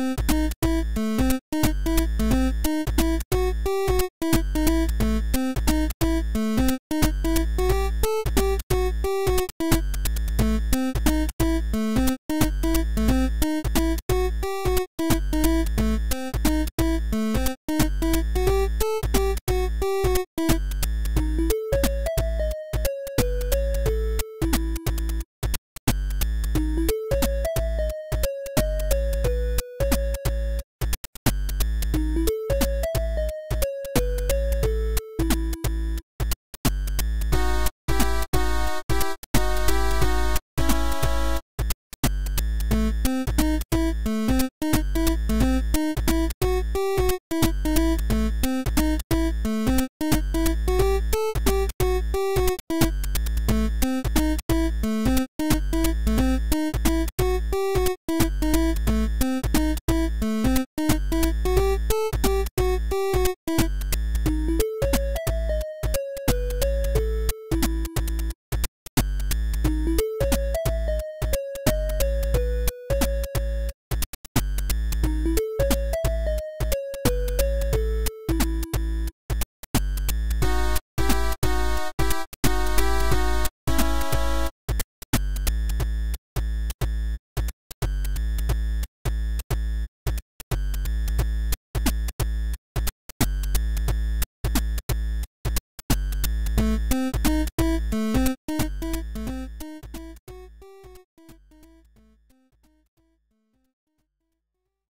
you